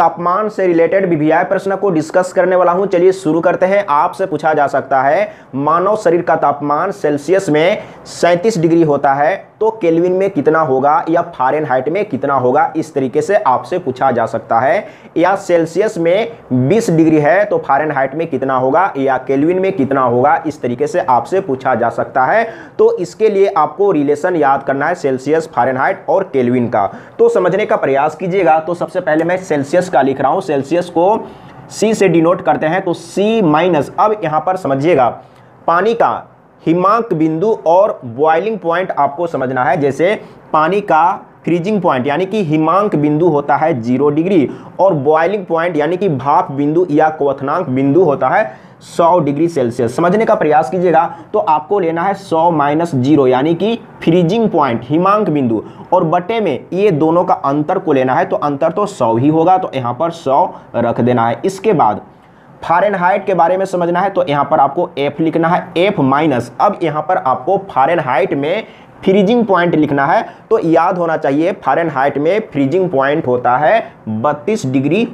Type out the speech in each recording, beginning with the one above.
तापमान से related BBI प्रश्न को डिस्कस करने वाला हूँ। चलिए शुरू करते हैं। आपसे पूछा जा सकता है, मानव शरीर का तापमान सेल्सियस में 37 डिग्री होता है। तो केल्विन में कितना होगा या फारेनहाइट में कितना होगा, इस तरीके से आपसे पूछा जा सकता है। या सेल्सियस में 20 डिग्री है तो फारेनहाइट में कितना होगा, या केल्विन में कितना होगा, इस तरीके से आपसे पूछा जा सकता है। तो इसके लिए आपको रिलेशन याद करना है सेल्सियस, फारेनहाइट और केल्विन का। तो समझने का प्रयास कीजिएगा। तो सबसे पहले मैं सेल्सियस का लिख रहा हूँ। सेल्सियस को सी से डिनोट करते हैं तो सी माइनस अब यहाँ पर समझिएगा, पानी का हिमांक बिंदु और बॉइलिंग पॉइंट आपको समझना है, जैसे पानी का फ्रीजिंग पॉइंट यानी कि हिमांक बिंदु होता है ज़ीरो डिग्री और बॉइलिंग पॉइंट यानी कि भाप बिंदु या क्वथनांक बिंदु होता है 100 डिग्री सेल्सियस। समझने का प्रयास कीजिएगा तो आपको लेना है 100 माइनस ज़ीरो, यानी कि फ्रीजिंग पॉइंट हिमांक बिंदु। और बटे में ये दोनों का अंतर को लेना है तो अंतर तो 100 ही होगा तो यहाँ पर 100 रख देना है। इसके बाद फारेनहाइट के बारे में समझना है तो यहाँ पर आपको एफ़ लिखना है एफ़ माइनस अब यहाँ पर आपको फारेनहाइट में फ्रीजिंग पॉइंट लिखना है तो याद होना चाहिए फारेनहाइट में फ्रीजिंग पॉइंट होता है 32 डिग्री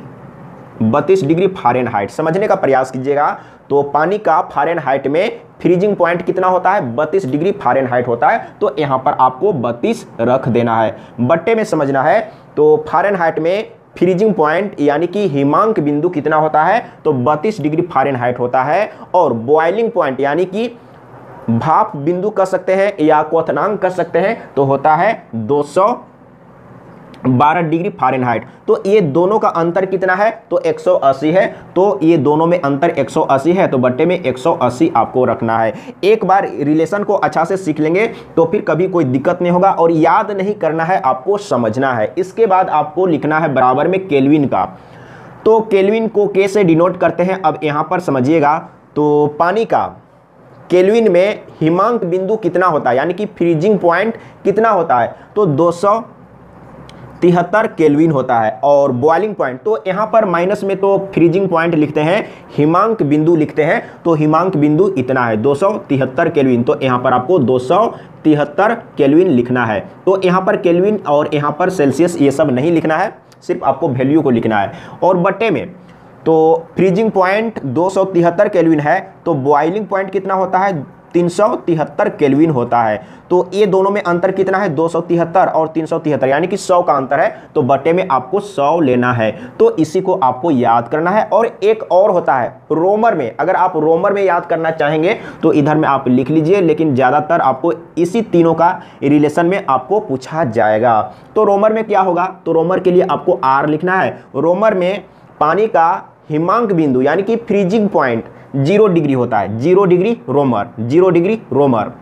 32 डिग्री फारेनहाइट समझने का प्रयास कीजिएगा तो पानी का फारेनहाइट में फ्रीजिंग पॉइंट कितना होता है? 32 डिग्री फारेनहाइट होता है तो यहाँ पर आपको 32 रख देना है। बट्टे में समझना है तो फारेनहाइट में फ्रीजिंग पॉइंट यानी कि हिमांक बिंदु कितना होता है? तो 32 डिग्री फारेनहाइट होता है और बॉइलिंग पॉइंट यानी कि भाप बिंदु कर सकते हैं या क्वथनांक कर सकते हैं तो होता है 212 डिग्री फारेनहाइट। तो ये दोनों का अंतर कितना है? तो 180 है। तो ये दोनों में अंतर 180 है। तो बट्टे में 180 आपको रखना है। एक बार रिलेशन को अच्छा से सीख लेंगे तो फिर कभी कोई दिक्कत नहीं होगा और याद नहीं करना है, आपको समझना है। इसके बाद आपको लिखना है बराबर में केल्विन का। तो केलविन को के से डिनोट करते हैं। अब यहाँ पर समझिएगा। तो पानी का केलविन में हिमांक बिंदु कितना होता है? यानी कि फ्रीजिंग पॉइंट कितना होता है? तो 273 केल्विन होता है और बॉइलिंग पॉइंट तो यहाँ पर माइनस में तो फ्रीजिंग पॉइंट लिखते हैं, हिमांक बिंदु लिखते हैं तो हिमांक बिंदु इतना है 273 केल्विन तो यहाँ पर आपको 273 केल्विन लिखना है। तो यहाँ पर केल्विन और यहाँ पर सेल्सियस ये सब नहीं लिखना है, सिर्फ़ आपको वैल्यू को लिखना है। और बट्टे में तो फ्रीजिंग पॉइंट दो सौ तिहत्तर केल्विन है तो बॉइलिंग पॉइंट कितना होता है 373 केल्विन होता है। तो ये दोनों में अंतर कितना है? 273 और 373 यानी कि 100 का अंतर है तो बटे में आपको 100 लेना है। तो इसी को आपको याद करना है। और एक और होता है, रोमर में। अगर आप रोमर में याद करना चाहेंगे तो इधर में आप लिख लीजिए, लेकिन ज़्यादातर आपको इसी तीनों का रिलेशन में आपको पूछा जाएगा। तो रोमर में क्या होगा? तो रोमर के लिए आपको आर लिखना है। रोमर में पानी का हिमांक बिंदु, यानी कि फ्रीजिंग पॉइंट ज़ीरो डिग्री होता है, zero degree Reaumur, zero degree Reaumur.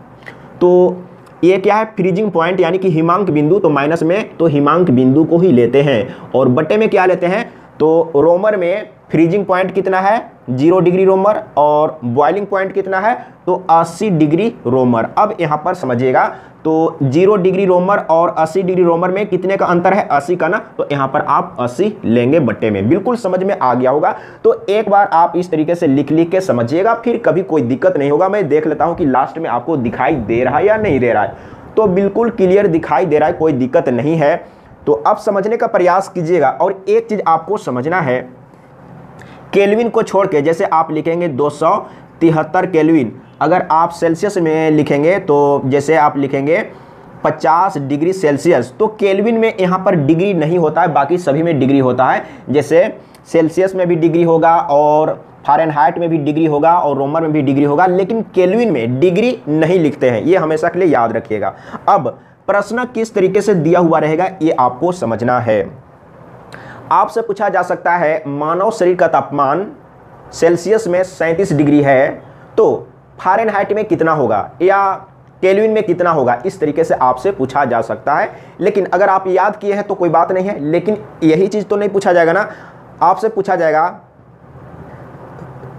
तो ये क्या है? फ्रीजिंग पॉइंट यानी कि हिमांक बिंदु तो माइनस में तो हिमांक बिंदु को ही लेते हैं। और बट्टे में क्या लेते हैं? तो रोमर में फ्रीजिंग पॉइंट कितना है? ज़ीरो डिग्री रोमर और बॉइलिंग पॉइंट कितना है? तो 80 डिग्री रोमर। अब यहाँ पर समझिएगा तो ज़ीरो डिग्री रोमर और 80 डिग्री रोमर में कितने का अंतर है? 80 का ना? तो यहाँ पर आप 80 लेंगे बट्टे में। बिल्कुल समझ में आ गया होगा। तो एक बार आप इस तरीके से लिख लिख के समझिएगा। फिर कभी कोई दिक्कत नहीं होगा। मैं देख लेता हूँ कि लास्ट में आपको दिखाई दे रहा है या नहीं दे रहा है। तो बिल्कुल क्लियर दिखाई दे रहा है। कोई दिक्कत नहीं है। तो अब समझने का प्रयास कीजिएगा। और एक चीज़ आपको समझना है। केल्विन को छोड़ के जैसे आप लिखेंगे दो सौ तिहत्तर केल्विन, अगर आप सेल्सियस में लिखेंगे तो जैसे आप लिखेंगे 50 डिग्री सेल्सियस तो केल्विन में यहाँ पर डिग्री नहीं होता है, बाकी सभी में डिग्री होता है। जैसे सेल्सियस में भी डिग्री होगा और फारेनहाइट में भी डिग्री होगा और रोमर में भी डिग्री होगा, लेकिन केल्विन में डिग्री नहीं लिखते हैं। ये हमेशा के लिए याद रखिएगा। अब प्रश्न किस तरीके से दिया हुआ रहेगा, ये आपको समझना है। आपसे पूछा जा सकता है, मानव शरीर का तापमान सेल्सियस में सैंतीस डिग्री है तो फारेनहाइट में कितना होगा या केल्विन में कितना होगा? इस तरीके से आपसे पूछा जा सकता है। लेकिन अगर आप याद किए हैं तो कोई बात नहीं है, लेकिन यही चीज़ तो नहीं पूछा जाएगा ना। आपसे पूछा जाएगा,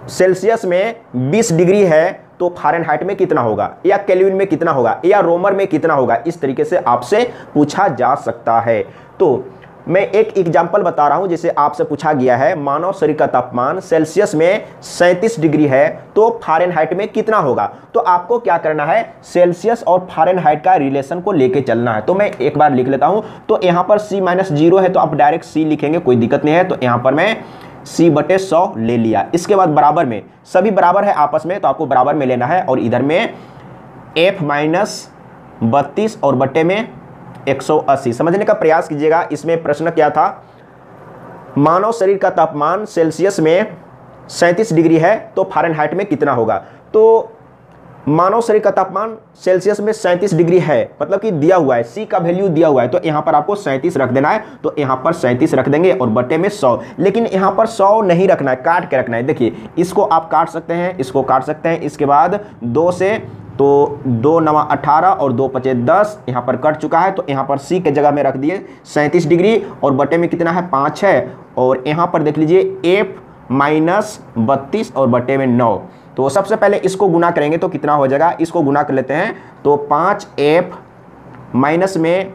सेल्सियस में 20 डिग्री है तो फारेनहाइट में कितना होगा या केल्विन में कितना होगा या रोमर में कितना होगा? इस तरीके से आपसे पूछा जा सकता है। तो मैं एक एग्ज़ाम्पल बता रहा हूँ, जैसे आपसे पूछा गया है। मानव शरीर का तापमान सेल्सियस में सैंतीस डिग्री है तो फारेनहाइट में कितना होगा? तो आपको क्या करना है? सेल्सियस और फारेनहाइट का रिलेशन को लेके चलना है। तो मैं एक बार लिख लेता हूँ। तो यहाँ पर सी माइनस ज़ीरो है तो आप डायरेक्ट सी लिखेंगे, कोई दिक्कत नहीं है। तो यहाँ पर मैं सी बटे सौ ले लिया। इसके बाद बराबर में, सभी बराबर है आपस में तो आपको बराबर में लेना है। और इधर में एफ़ माइनस बत्तीस और बटे में 180 समझने का प्रयास कीजिएगा, इसमें प्रश्न क्या था? मानव शरीर का तापमान सेल्सियस में सैंतीस डिग्री है तो फारेनहाइट में कितना होगा? तो मानव शरीर का तापमान सेल्सियस में सैंतीस डिग्री है मतलब कि दिया हुआ है सी का वैल्यू दिया हुआ है तो यहाँ पर आपको सैंतीस रख देना है तो यहाँ पर सैंतीस रख देंगे और बटे में सौ। लेकिन यहाँ पर सौ नहीं रखना है, काट के रखना है। देखिए, इसको आप काट सकते हैं, इसको काट सकते हैं, इसके बाद दो से तो दो नवा अठारह और दो पचे दस यहाँ पर कट चुका है तो यहाँ पर सी के जगह में रख दिए, सैंतीस डिग्री, और बटे में कितना है, पाँच है, और यहाँ पर देख लीजिए एफ़ माइनस बत्तीस और बटे में नौ। तो सबसे पहले इसको गुना करेंगे तो कितना हो जाएगा, इसको गुना कर लेते हैं तो पाँच एफ़ माइनस में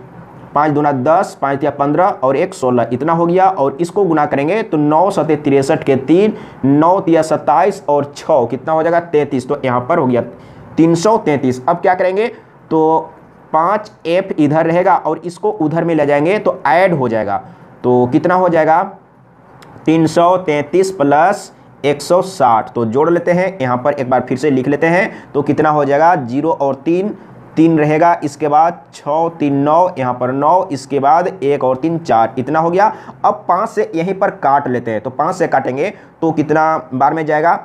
पाँच दूना दस, पाँच या पंद्रह, और एक सोलह, इतना हो गया, और इसको गुना करेंगे तो नौ सतह तिरसठ के तीन, नौ तिया सत्ताईस, और छः, कितना हो जाएगा, तैंतीस तो यहाँ पर हो गया 333 अब क्या करेंगे? तो पाँच एफ़ इधर रहेगा और इसको उधर में ले जाएँगे तो ऐड हो जाएगा। तो कितना हो जाएगा? 333 प्लस 160 तो जोड़ लेते हैं। यहाँ पर एक बार फिर से लिख लेते हैं। तो कितना हो जाएगा? ज़ीरो और तीन। तीन रहेगा, इसके बाद छः, तीन, नौ। यहाँ पर नौ, इसके बाद एक और तीन, चार। इतना हो गया। अब पाँच से यहीं पर काट लेते हैं। तो पाँच से काटेंगे तो कितना बार में जाएगा?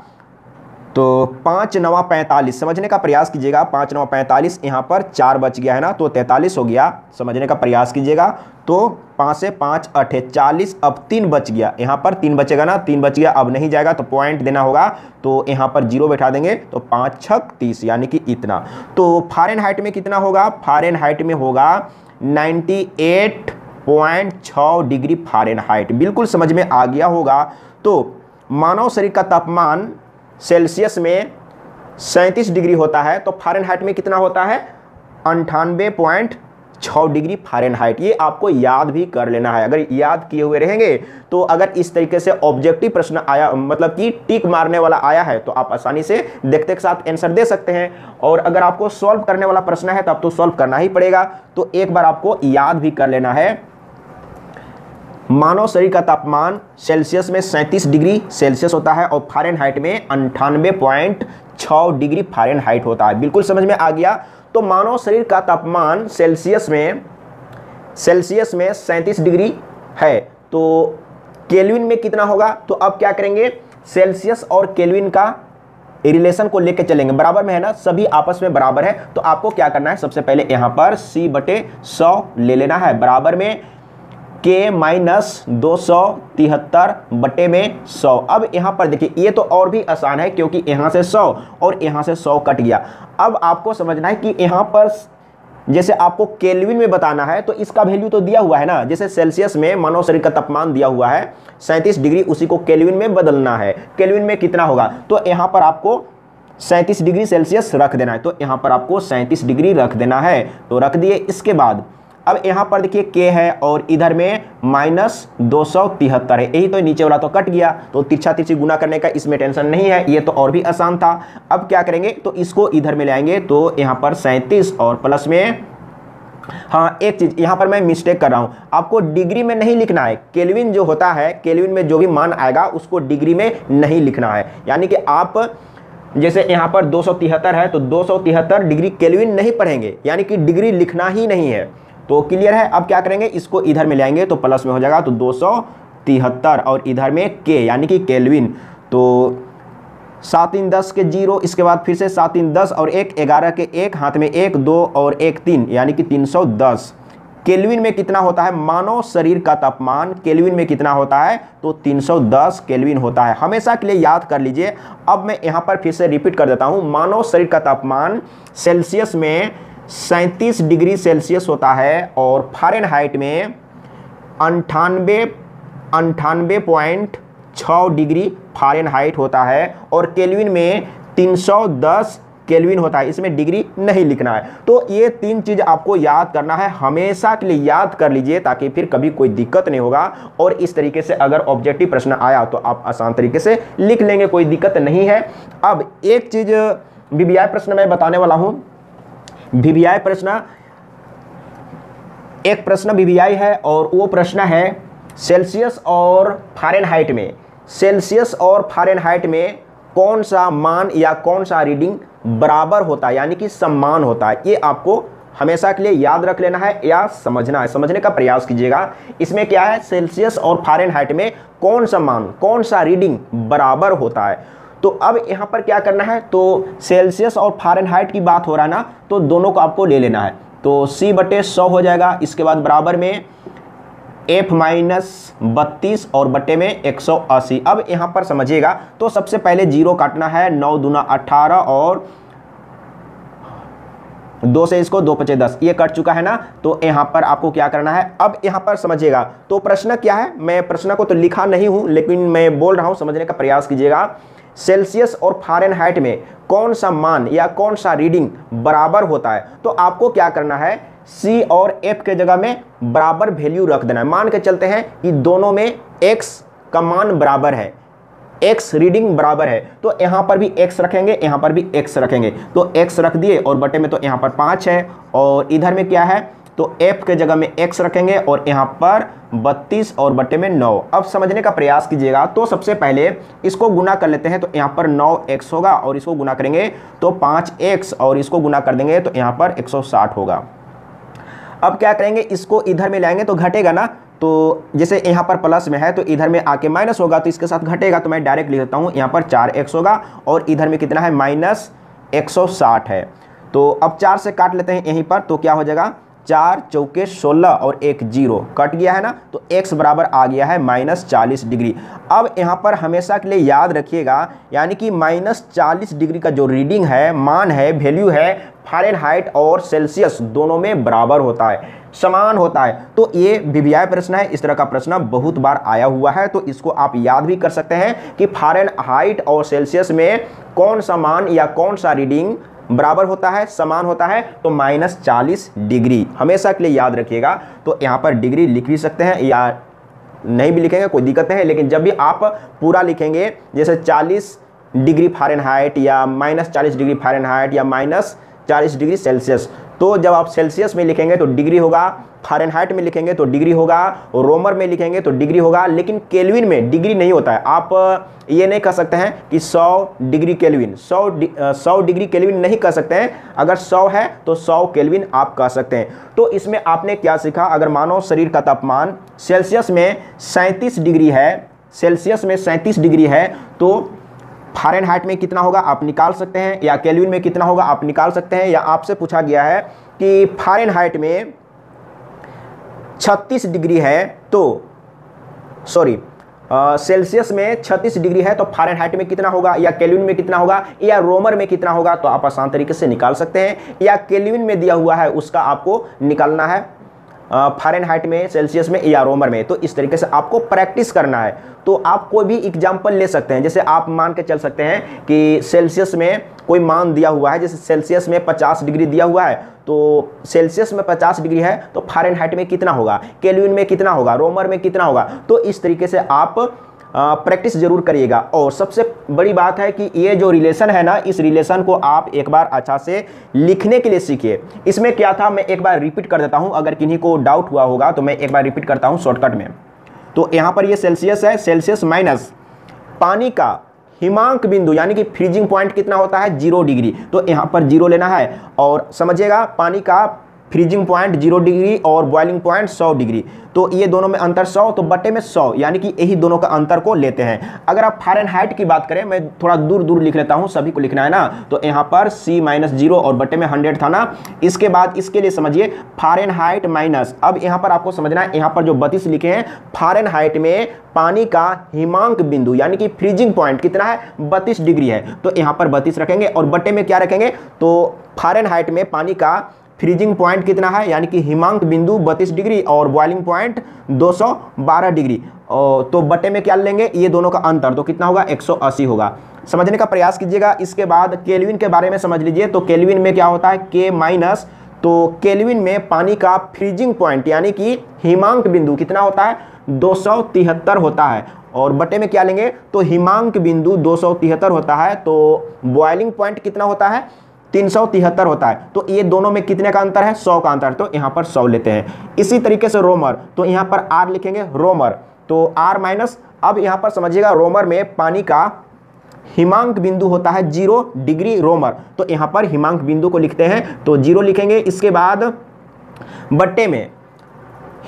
तो पाँच नवा पैंतालीस, समझने का प्रयास कीजिएगा। पाँच नवा पैंतालीस, यहाँ पर चार बच गया है ना तो तैंतालीस हो गया। समझने का प्रयास कीजिएगा। तो पाँच से पाँच अठे चालीस, अब तीन बच गया। यहाँ पर तीन बचेगा ना, तीन बच गया, अब नहीं जाएगा तो पॉइंट देना होगा। तो यहाँ पर ज़ीरो बैठा देंगे तो पाँच छक तीस, यानी कि इतना। तो फारेन हाइट में कितना होगा? फारेन हाइट में होगा नाइन्टी एट पॉइंट छः डिग्री फारेन हाइट बिल्कुल समझ में आ गया होगा। तो मानव शरीर का तापमान सेल्सियस में सैंतीस डिग्री होता है तो फारेनहाइट में कितना होता है? अंठानवे पॉइंट छः डिग्री फारेनहाइट ये आपको याद भी कर लेना है। अगर याद किए हुए रहेंगे तो अगर इस तरीके से ऑब्जेक्टिव प्रश्न आया मतलब कि टिक मारने वाला आया है तो आप आसानी से देखते के साथ आंसर दे सकते हैं। और अगर आपको सॉल्व करने वाला प्रश्न है तो आप तो सॉल्व करना ही पड़ेगा। तो एक बार आपको याद भी कर लेना है। मानव शरीर का तापमान सेल्सियस में सैंतीस डिग्री सेल्सियस होता है और फारेनहाइट में अंठानवे पॉइंट छः डिग्री फारेनहाइट होता है। बिल्कुल समझ में आ गया? तो मानव शरीर का तापमान सेल्सियस में सेल्सियस में सैंतीस डिग्री है। तो केल्विन में कितना होगा? तो अब क्या करेंगे? सेल्सियस और केल्विन का रिलेशन को लेकर चलेंगे। बराबर में है ना? सभी आपस में बराबर है। तो आपको क्या करना है? सबसे पहले यहाँ पर सी बटे सौ ले लेना है। बराबर में के माइनस दो सौ तिहत्तर बटे में सौ। अब यहाँ पर देखिए, ये तो और भी आसान है क्योंकि यहाँ से सौ और यहाँ से सौ कट गया। अब आपको समझना है कि यहाँ पर जैसे आपको केल्विन में बताना है तो इसका वैल्यू तो दिया हुआ है ना? जैसे सेल्सियस में मानव शरीर का तापमान दिया हुआ है, सैंतीस डिग्री, उसी को केल्विन में बदलना है। केल्विन में कितना होगा? तो यहाँ पर आपको सैंतीस डिग्री सेल्सियस रख देना है। तो यहाँ पर आपको सैंतीस डिग्री रख देना है। तो रख दिए, इसके बाद अब यहाँ पर देखिए के है और इधर में माइनस दो सौ तिहत्तर है। यही तो नीचे वाला तो कट गया तो तिरछा तिरछी गुना करने का इसमें टेंशन नहीं है, ये तो और भी आसान था। अब क्या करेंगे तो इसको इधर में ले आएँगे तो यहाँ पर सैंतीस और प्लस में हाँ एक चीज़, यहाँ पर मैं मिस्टेक कर रहा हूँ। आपको डिग्री में नहीं लिखना है केल्विन जो होता है केल्विन में जो भी मान आएगा, उसको डिग्री में नहीं लिखना है। यानी कि आप, जैसे यहाँ पर दो सौ तिहत्तर है तो दो सौ तिहत्तर डिग्री केल्विन नहीं पढ़ेंगे। यानी कि डिग्री लिखना ही नहीं है। तो क्लियर है। अब क्या करेंगे? इसको इधर में ले आएँगे तो प्लस में हो जाएगा तो दो सौ तिहत्तर और इधर में के यानी कि केल्विन तो सात तीन दस के ज़ीरो, इसके बाद फिर से सात तीन दस और एक ग्यारह के एक, हाथ में एक, दो और एक तीन, यानी कि तीन सौ दस। केल्विन में कितना होता है? मानव शरीर का तापमान केल्विन में कितना होता है? तो 310 केल्विन होता है। हमेशा के लिए याद कर लीजिए। अब मैं यहाँ पर फिर से रिपीट कर देता हूँ। मानव शरीर का तापमान सेल्सियस में सैंतीस डिग्री सेल्सियस होता है और फारेनहाइट में अंठानवे अंठानवे पॉइंट छः डिग्री फारेनहाइट होता है और केल्विन में 310 केल्विन होता है। इसमें डिग्री नहीं लिखना है। तो ये तीन चीज़ आपको याद करना है। हमेशा के लिए याद कर लीजिए ताकि फिर कभी कोई दिक्कत नहीं होगा। और इस तरीके से अगर ऑब्जेक्टिव प्रश्न आया तो आप आसान तरीके से लिख लेंगे, कोई दिक्कत नहीं है। अब एक चीज़, बीबीआई प्रश्न मैं बताने वाला हूँ। बीबीआई प्रश्न, एक प्रश्न बीबीआई है और वो प्रश्न है सेल्सियस और फारेनहाइट में। सेल्सियस और फारेनहाइट में कौन सा मान या कौन सा रीडिंग बराबर होता है? यानी कि सम्मान होता है। ये आपको हमेशा के लिए याद रख लेना है या समझना है। समझने का प्रयास कीजिएगा। इसमें क्या है? सेल्सियस और फारेनहाइट में कौन सा मान, कौन सा रीडिंग बराबर होता है? तो अब यहाँ पर क्या करना है? तो सेल्सियस और फारेनहाइट की बात हो रहा ना तो दोनों को आपको ले लेना है। तो सी बटे सौ हो जाएगा। इसके बाद बराबर में एफ़ माइनस बत्तीस और बट्टे में एक सौ अस्सी। अब यहाँ पर समझिएगा तो सबसे पहले ज़ीरो काटना है, नौ दूना अट्ठारह और दो से इसको दो पचे दस। ये कट चुका है ना तो यहाँ पर आपको क्या करना है? अब यहाँ पर समझिएगा तो प्रश्न क्या है? मैं प्रश्न को तो लिखा नहीं हूँ, लेकिन मैं बोल रहा हूँ, समझने का प्रयास कीजिएगा। सेल्सियस और फारेनहाइट में कौन सा मान या कौन सा रीडिंग बराबर होता है? तो आपको क्या करना है? सी और एफ़ के जगह में बराबर वैल्यू रख देना है। मान के चलते हैं कि दोनों में एक्स का मान बराबर है। एक्स रीडिंग बराबर है। तो यहाँ पर भी एक्स रखेंगे, यहाँ पर भी एक्स रखेंगे। तो एक्स रख दिए और बटे में तो यहाँ पर पाँच है और इधर में क्या है? तो एफ़ के जगह में एक्स रखेंगे और यहाँ पर 32 और बटे में 9 अब समझने का प्रयास कीजिएगा तो सबसे पहले इसको गुना कर लेते हैं तो यहाँ पर 9x होगा और इसको गुना करेंगे तो 5x और इसको गुना कर देंगे तो यहाँ पर 160 होगा। अब क्या करेंगे, इसको इधर में लाएँगे तो घटेगा ना तो जैसे यहाँ पर प्लस में है तो इधर में आके माइनस होगा तो इसके साथ घटेगा तो मैं डायरेक्ट लिख देता हूँ, यहाँ पर चार एक्स होगा और इधर में कितना है, माइनस एक सौ साठ है। तो अब चार से काट लेते हैं यहीं पर तो क्या हो जाएगा चार चौके सोलह और एक ज़ीरो। कट गया है ना? तो x बराबर आ गया है माइनस चालीस डिग्री। अब यहाँ पर हमेशा के लिए याद रखिएगा, यानी कि माइनस चालीस डिग्री का जो रीडिंग है, मान है, वैल्यू है फारेनहाइट और सेल्सियस दोनों में बराबर होता है, समान होता है। तो ये वीवीआई प्रश्न है, इस तरह का प्रश्न बहुत बार आया हुआ है तो इसको आप याद भी कर सकते हैं कि फारेनहाइट और सेल्सियस में कौन सा मान या कौन सा रीडिंग बराबर होता है, समान होता है तो माइनस चालीस डिग्री। हमेशा के लिए याद रखिएगा तो यहाँ पर डिग्री लिख भी सकते हैं, या नहीं भी लिखेंगे, कोई दिक्कत नहीं है, लेकिन जब भी आप पूरा लिखेंगे, जैसे 40 डिग्री फारेनहाइट या माइनस चालीस डिग्री फारेनहाइट या माइनस चालीस डिग्री सेल्सियस तो जब आप सेल्सियस में लिखेंगे तो डिग्री होगा फारेनहाइट में लिखेंगे तो डिग्री होगा रोमर में लिखेंगे तो डिग्री होगा, लेकिन केल्विन में डिग्री नहीं होता है। आप ये नहीं कह सकते हैं कि 100 डिग्री केल्विन 100 100 डिग्री केल्विन नहीं कह सकते हैं। अगर 100 है तो 100 केल्विन आप कह सकते हैं। तो इसमें आपने क्या सीखा? अगर मानो शरीर का तापमान सेल्सियस में सैंतीस डिग्री है सेल्सियस में सैंतीस डिग्री है तो फारेनहाइट में कितना होगा, आप निकाल सकते हैं, या केल्विन में कितना होगा, आप निकाल सकते हैं, या आपसे पूछा गया है कि फारेनहाइट में 36 डिग्री है तो सॉरी सेल्सियस में 36 डिग्री है तो फारेनहाइट में कितना होगा, या केल्विन में कितना होगा, या रोमर में कितना होगा तो आप आसान तरीके से निकाल सकते हैं, या केल्विन में दिया हुआ है, उसका आपको निकालना है। फारेनहाइट में सेल्सियस में या रोमर में। तो इस तरीके से आपको प्रैक्टिस करना है। तो आप कोई भी एग्ज़ाम्पल ले सकते हैं। जैसे आप मान के चल सकते हैं कि सेल्सियस में कोई मान दिया हुआ है। जैसे सेल्सियस में 50 डिग्री दिया हुआ है। तो सेल्सियस में 50 डिग्री है तो फारेनहाइट में कितना होगा? केल्विन में कितना होगा? रोमर में कितना होगा? तो इस तरीके से आप प्रैक्टिस ज़रूर करिएगा। और सबसे बड़ी बात है कि ये जो रिलेशन है ना, इस रिलेशन को आप एक बार अच्छा से लिखने के लिए सीखिए। इसमें क्या था, मैं एक बार रिपीट कर देता हूँ। अगर किन्हीं को डाउट हुआ होगा तो मैं एक बार रिपीट करता हूँ शॉर्टकट में। तो यहाँ पर ये सेल्सियस है सेल्सियस माइनस पानी का हिमांक बिंदु, यानी कि फ्रीजिंग पॉइंट कितना होता है? ज़ीरो डिग्री तो यहाँ पर ज़ीरो लेना है। और समझिएगा, पानी का फ्रीजिंग पॉइंट ज़ीरो डिग्री और बॉइलिंग पॉइंट सौ डिग्री। तो ये दोनों में अंतर सौ तो बटे में सौ, यानी कि यही दोनों का अंतर को लेते हैं। अगर आप फारेनहाइट की बात करें, मैं थोड़ा दूर दूर लिख लेता हूँ, सभी को लिखना है ना? तो यहाँ पर सी माइनस ज़ीरो और बटे में हंड्रेड था ना? इसके बाद इसके लिए समझिए फारेनहाइट माइनस अब यहाँ पर आपको समझना है, यहाँ पर जो बत्तीस लिखे हैं फारेनहाइट में पानी का हिमांक बिंदु, यानी कि फ्रीजिंग पॉइंट कितना है? बत्तीस डिग्री है। तो यहाँ पर बत्तीस रखेंगे और बटे में क्या रखेंगे? तो फारेनहाइट में पानी का फ्रीजिंग पॉइंट कितना है? यानी कि हिमांक बिंदु 32 डिग्री और बॉइलिंग पॉइंट 212 डिग्री। तो बटे में क्या लेंगे? ये दोनों का अंतर तो कितना होगा? 180 होगा। समझने का प्रयास कीजिएगा। इसके बाद केल्विन के बारे में समझ लीजिए। तो केल्विन में क्या होता है? के माइनस तो केल्विन में पानी का फ्रीजिंग पॉइंट, यानी कि हिमांक बिंदु कितना होता है? दो सौ तिहत्तर होता है। और बटे में क्या लेंगे? तो हिमांक बिंदु दो सौ तिहत्तर होता है। तो बॉइलिंग पॉइंट कितना होता है? तीन होता है। तो ये दोनों में कितने का अंतर है? सौ का अंतर तो यहाँ पर सौ लेते हैं। इसी तरीके से रोमर। तो यहाँ पर आर लिखेंगे रोमर। तो आर माइनस, अब यहाँ पर समझिएगा रोमर में पानी का हिमांक बिंदु होता है ज़ीरो डिग्री रोमर। तो यहाँ पर हिमांक बिंदु को लिखते हैं। तो ज़ीरो लिखेंगे। इसके बाद बट्टे में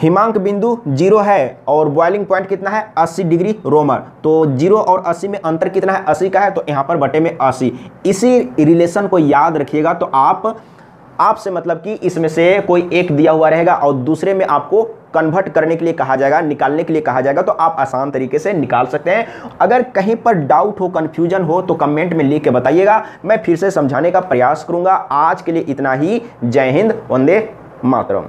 हिमांक बिंदु ज़ीरो है और बॉइलिंग पॉइंट कितना है? 80 डिग्री रोमर। तो ज़ीरो और 80 में अंतर कितना है? 80 का है तो यहाँ पर बटे में 80 इसी रिलेशन को याद रखिएगा तो आप, आपसे मतलब कि इसमें से कोई एक दिया हुआ रहेगा और दूसरे में आपको कन्वर्ट करने के लिए कहा जाएगा, निकालने के लिए कहा जाएगा तो आप आसान तरीके से निकाल सकते हैं। अगर कहीं पर डाउट हो कन्फ्यूज़न हो तो कमेंट में लिख के बताइएगा। मैं फिर से समझाने का प्रयास करूँगा। आज के लिए इतना ही। जय हिंद, वंदे मातरम।